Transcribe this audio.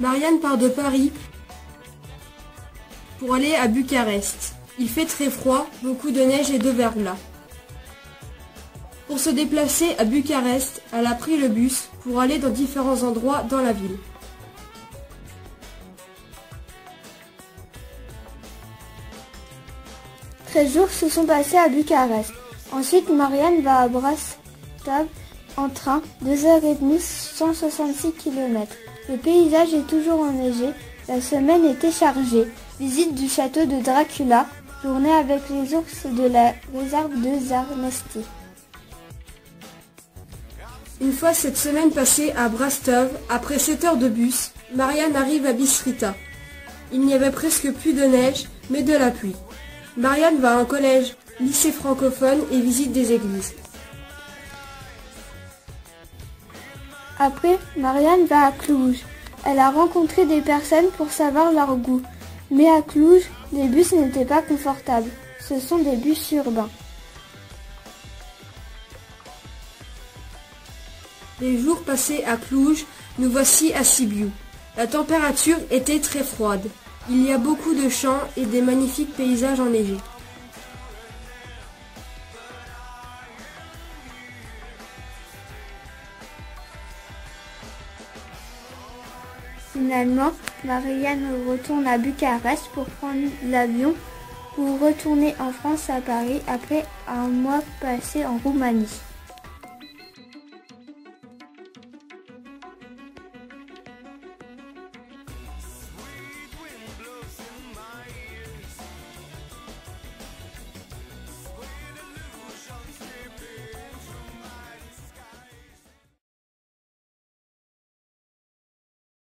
Marianne part de Paris pour aller à Bucarest. Il fait très froid, beaucoup de neige et de verglas. Pour se déplacer à Bucarest, elle a pris le bus pour aller dans différents endroits dans la ville. Treize jours se sont passés à Bucarest. Ensuite, Marianne va à Brastov en train, 2h30, 166 km. Le paysage est toujours enneigé, la semaine était chargée. Visite du château de Dracula, journée avec les ours de la réserve de Zarnesty. Une fois cette semaine passée à Brastov, après 7 heures de bus, Marianne arrive à Bistrita. Il n'y avait presque plus de neige, mais de la pluie. Marianne va à collège, lycée francophone et visite des églises. Après, Marianne va à Cluj. Elle a rencontré des personnes pour savoir leur goût. Mais à Cluj, les bus n'étaient pas confortables. Ce sont des bus urbains. Les jours passés à Cluj, nous voici à Sibiu. La température était très froide. Il y a beaucoup de champs et des magnifiques paysages enneigés. Finalement, Marianne retourne à Bucarest pour prendre l'avion pour retourner en France à Paris après un mois passé en Roumanie.